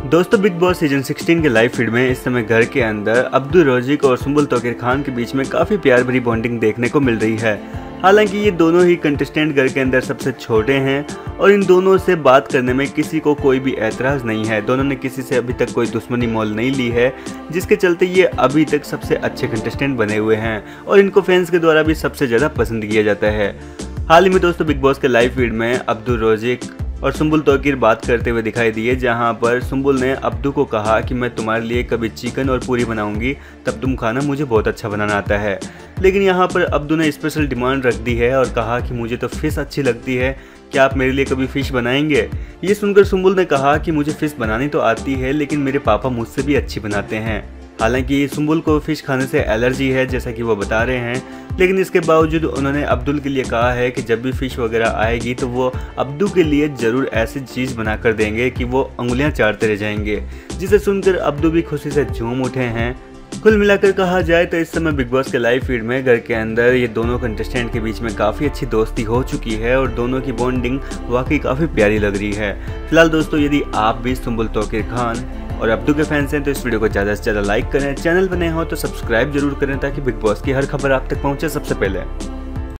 दोस्तों big boss season 16 के live feed में इस समय घर के अंदर अब्दुल रोजिक और सुम्बुल तोकिर खान के बीच में काफ़ी प्यार भरी बॉन्डिंग देखने को मिल रही है। हालाँकि ये दोनों ही कंटेस्टेंट घर के अंदर सबसे छोटे हैं और इन दोनों से बात करने में किसी को कोई भी एतराज़ नहीं है। दोनों ने किसी से अभी तक कोई दुश्मनी मोल नहीं ली है, जिसके चलते ये अभी तक सबसे अच्छे कंटेस्टेंट बने हुए हैं और इनको फैंस के द्वारा भी सबसे ज़्यादा पसंद किया जाता है। हाल ही में दोस्तों बिग बॉस के लाइव फ़ीड में अब्दुल रोजिक और सुम्बुल तोकीर बात करते हुए दिखाई दिए, जहाँ पर सुम्बुल ने अब्दू को कहा कि मैं तुम्हारे लिए कभी चिकन और पूरी बनाऊँगी, तब तुम खाना मुझे बहुत अच्छा बनाना आता है। लेकिन यहाँ पर अब्दू ने स्पेशल डिमांड रख दी है और कहा कि मुझे तो फ़िश अच्छी लगती है, क्या आप मेरे लिए कभी फ़िश बनाएँगे? ये सुनकर सुम्बुल ने कहा कि मुझे फ़िश बनानी तो आती है, लेकिन मेरे पापा मुझसे भी अच्छी बनाते हैं। हालाँकि सुम्बुल को फ़िश खाने से एलर्जी है, जैसा कि वो बता रहे हैं। लेकिन इसके बावजूद उन्होंने अब्दुल के लिए कहा है कि जब भी फ़िश वगैरह आएगी तो वो अब्दू के लिए ज़रूर ऐसी चीज़ बना कर देंगे कि वो उंगलियाँ चाटते रह जाएँगे, जिसे सुनकर अब्दू भी खुशी से झूम उठे हैं। कुल मिलाकर कहा जाए तो इस समय बिग बॉस के लाइव फ़ीड में घर के अंदर ये दोनों कंटेस्टेंट के बीच में काफ़ी अच्छी दोस्ती हो चुकी है और दोनों की बॉन्डिंग वाकई काफ़ी प्यारी लग रही है। फ़िलहाल दोस्तों, यदि आप भी सुम्बुल तोकिर खान और अब्दू के फैंस हैं तो इस वीडियो को ज़्यादा से ज़्यादा लाइक करें। चैनल पर नए हो तो सब्सक्राइब ज़रूर करें ताकि बिग बॉस की हर खबर आप तक पहुँचे सबसे पहले।